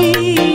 い。